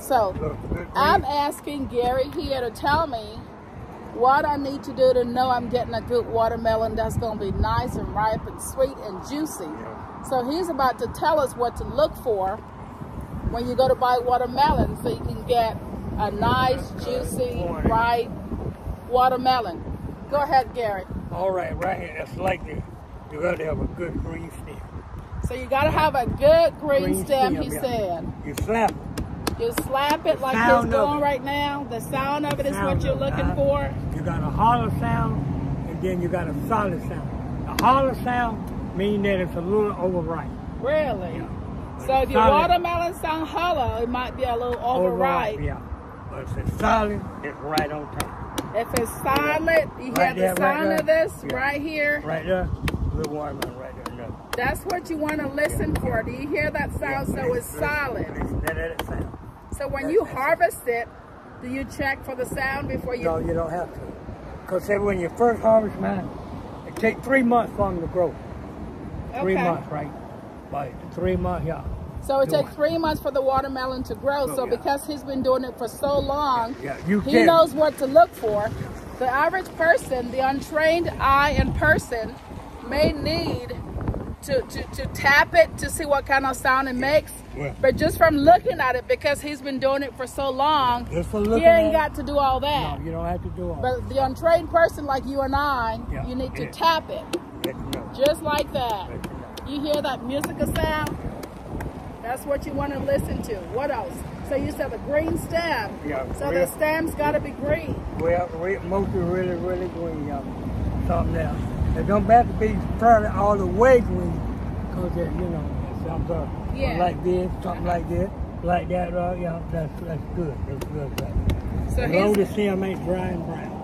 So I'm asking Gary here to tell me what I need to do to know I'm getting a good watermelon that's going to be nice and ripe and sweet and juicy. So he's about to tell us what to look for when you go to buy watermelon so you can get a nice, juicy, ripe watermelon. Go ahead, Gary. All right, right here, that's like this. You got to have a good green stem. So you got to have a good green, Green stem, stem, he yeah. said. You slap it. You slap it like it's doing it. right now. The sound of it is what you're looking for. You got a hollow sound, and then you got a solid sound. The hollow sound means that it's a little overripe. Really? Yeah. So if your watermelon sound hollow, it might be a little overripe. Yeah. But if it's solid, it's right on top. If it's solid, you Right hear there, the sound there. of this Yeah. right here. Right there, little watermelon right there. That's what you want to listen for. Do you hear that sound? So it's solid. Listen, that, that sound. So when you harvest it, do you check for the sound before you? No, you don't have to. Because when you first harvest mine, it takes three months for them to grow. Okay. Three months, right? Like three months, yeah. So it takes three months for the watermelon to grow. Oh, So yeah. because he's been doing it for so long, Yeah, you he can. knows what to look for. The average person, the untrained eye and person, may need to, to, to tap it to see what kind of sound it makes. Yeah. But just from looking at it, because he's been doing it for so long, Just for he ain't got to do all that. no, you don't have to do all But the untrained person like you and I, Yeah. you need to Yeah. tap it. Just like that. You hear that musical sound? That's what you want to listen to. What else? So you said the green stem. Yeah, So the stem's got to be green. Well, mostly really, really green, yeah. Something else. It don't have to be fairly all the way green, because, you know, something uh, Yeah. like this, something like this, like that, uh, yeah, that's, that's good. That's good. Right? So as long as stem ain't dry and brown.